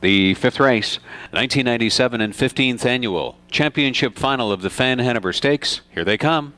The fifth race, 1997 and 15th annual championship final of the Fan Hanover Stakes. Here they come.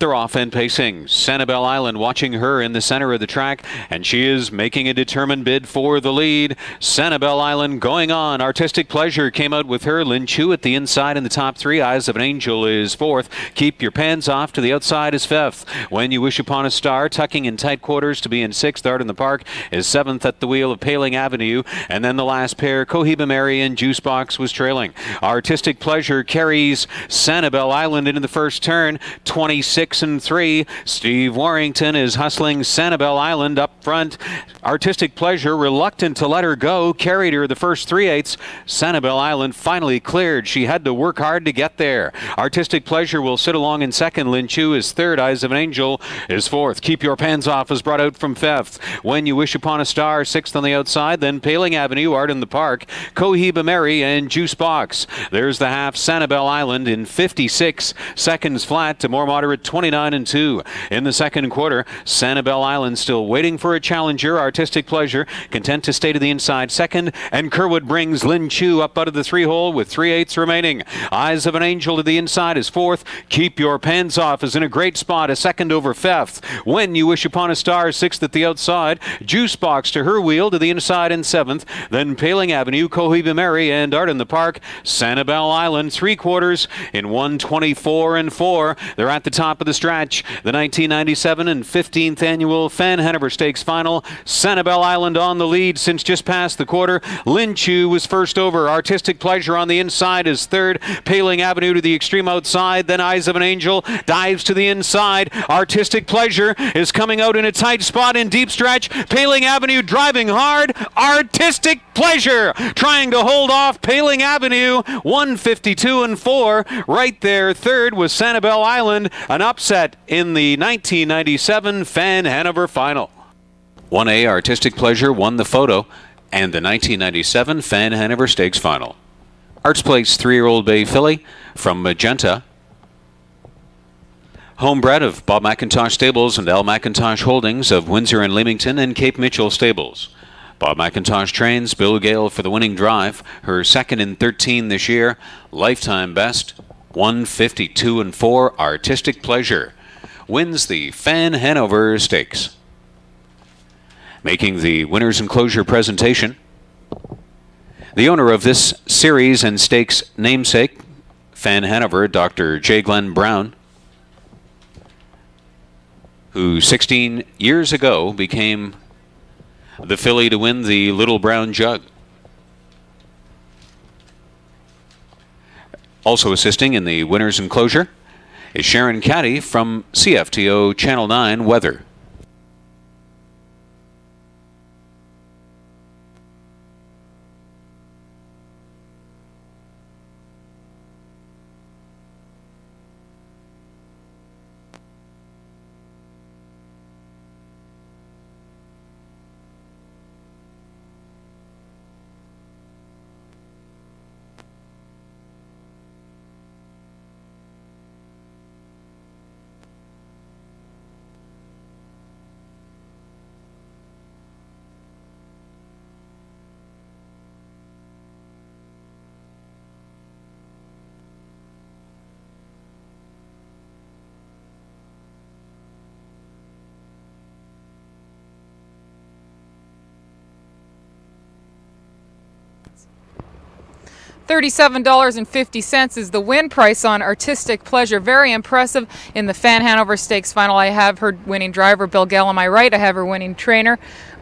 They're off and pacing. Sanibel Island watching her in the center of the track, and she is making a determined bid for the lead. Sanibel Island going on. Artistic Pleasure came out with her. Lin Chu at the inside in the top three. Eyes of an Angel is fourth. Keep your pants off to the outside is fifth. When You Wish Upon a Star, tucking in tight quarters to be in sixth. Art in the Park is seventh at the wheel of Paling Avenue. And then the last pair, Cohiba Mary and Juice Box was trailing. Artistic Pleasure carries Sanibel Island into the first turn. 26 six and three. Steve Warrington is hustling Sanibel Island up front. Artistic Pleasure, reluctant to let her go, carried her the first three eighths. Sanibel Island finally cleared. She had to work hard to get there. Artistic Pleasure will sit along in second. Lin Chu is third. Eyes of an Angel is fourth. Keep Your Pants Off is brought out from fifth. When You Wish Upon a Star, sixth on the outside. Then Paling Avenue, Art in the Park, Cohiba Mary, and Juice Box. There's the half. Sanibel Island in 56 seconds flat to more moderate 20. 29 and 2 in the second quarter. Sanibel Island still waiting for a challenger. Artistic Pleasure content to stay to the inside second. And Kerwood brings Lin Chu up out of the three hole with three eighths remaining. Eyes of an Angel to the inside is fourth. Keep Your Pants Off is in a great spot, a second over fifth. When You Wish Upon a Star, sixth at the outside. Juice Box to her wheel to the inside in seventh. Then Paling Avenue, Cohiba Mary, and Art in the Park. Sanibel Island, three quarters in 124 and 4. They're at the top of the the stretch. The 1997 and 15th annual Fan Hanover Stakes final. Sanibel Island on the lead since just past the quarter. Lin Chu was first over. Artistic Pleasure on the inside is third. Paling Avenue to the extreme outside. Then Eyes of an Angel dives to the inside. Artistic Pleasure is coming out in a tight spot in deep stretch. Paling Avenue driving hard. Artistic Pleasure trying to hold off Paling Avenue. 152 and 4. Right there, third was Sanibel Island. Upset in the 1997 Fan Hanover Final. 1A Artistic Pleasure won the photo and the 1997 Fan Hanover Stakes Final. Artsplace three-year-old bay filly from Magenta. Homebred of Bob McIntosh Stables and Al McIntosh Holdings of Windsor and Leamington and Cape Mitchell Stables. Bob McIntosh trains Bill Gale for the winning drive, her second in 13 this year, lifetime best, 152 and 4 Artistic Pleasure wins the Fan Hanover Stakes. Making the winner's enclosure presentation, the owner of this series and stakes namesake, Fan Hanover, Dr. J. Glenn Brown, who 16 years ago became the filly to win the Little Brown Jug. Also assisting in the winner's enclosure is Sharon Caddy from CFTO Channel 9 Weather. $37.50 is the win price on Artistic Pleasure. Very impressive in the Fan Hanover Stakes final. I have her winning driver, Bill Gale, on my right. I have her winning trainer,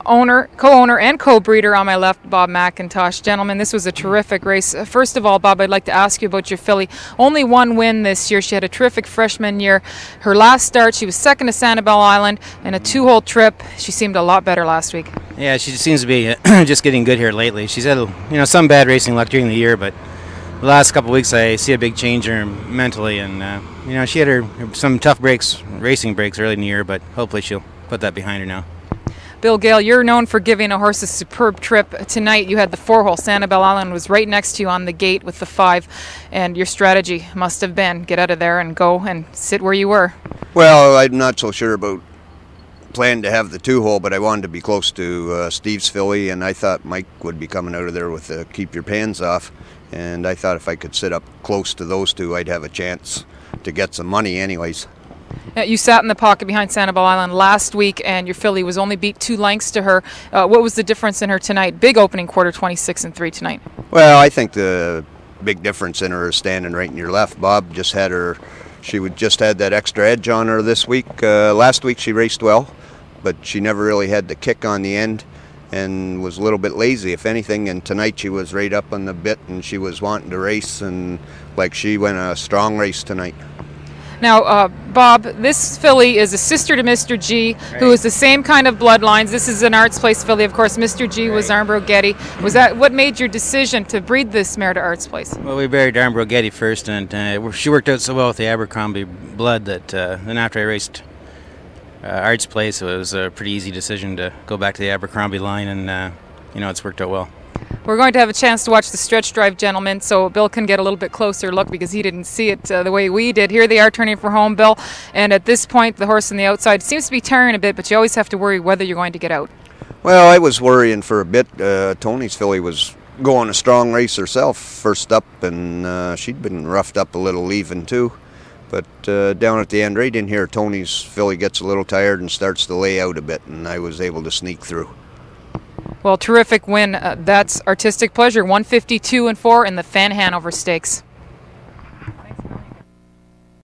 owner, co-owner, and co-breeder on my left, Bob McIntosh. Gentlemen, this was a terrific race. First of all, Bob, I'd like to ask you about your filly. Only one win this year. She had a terrific freshman year. Her last start, she was second to Sanibel Island in a two-hole trip. She seemed a lot better last week. Yeah, she seems to be just getting good here lately. She's had you know some bad racing luck during the year, but the last couple weeks I see a big change in her mentally, and uh, you know she had her some tough breaks, racing breaks early in the year, but hopefully she'll put that behind her now. Bill Gale, you're known for giving a horse a superb trip. Tonight you had the four hole. Sanibel Island was right next to you on the gate with the five, and your strategy must have been get out of there and go and sit where you were. Well, I'm not so sure about planned to have the two hole, but I wanted to be close to uh, Steve's filly, and I thought Mike would be coming out of there with the keep your pants off. And I thought if I could sit up close to those two, I'd have a chance to get some money, anyways. Uh, you sat in the pocket behind Sanibel Island last week, and your filly was only beat two lengths to her. Uh, what was the difference in her tonight? Big opening quarter, 26 and 3 tonight. Well, I think the big difference in her is standing right in your left. Bob just had her, she would just had that extra edge on her this week. Uh, last week she raced well, but she never really had the kick on the end and was a little bit lazy, if anything. And tonight she was right up on the bit and she was wanting to race, and like she went a strong race tonight. Now, uh, Bob, this filly is a sister to Mr. G, right. who is the same kind of bloodlines. This is an Artsplace filly, of course. Mr. G right. was Armbro Getty. Was that what made your decision to breed this mare to Artsplace? Well, we buried Armbro Getty first, and uh, she worked out so well with the Abercrombie blood that uh, then after I raced uh, Artsplace, it was a pretty easy decision to go back to the Abercrombie line, and uh, you know it's worked out well. We're going to have a chance to watch the stretch drive, gentlemen, so Bill can get a little bit closer look because he didn't see it uh, the way we did. Here they are turning for home, Bill, and at this point, the horse on the outside seems to be tearing a bit, but you always have to worry whether you're going to get out. Well, I was worrying for a bit. Uh, Tony's filly was going a strong race herself, first up, and uh, she'd been roughed up a little leaving too. But uh, down at the end, right in here, Tony's filly gets a little tired and starts to lay out a bit, and I was able to sneak through. Well, terrific win. Uh, that's artistic pleasure. 152 and 4 in the Fan Hanover Stakes.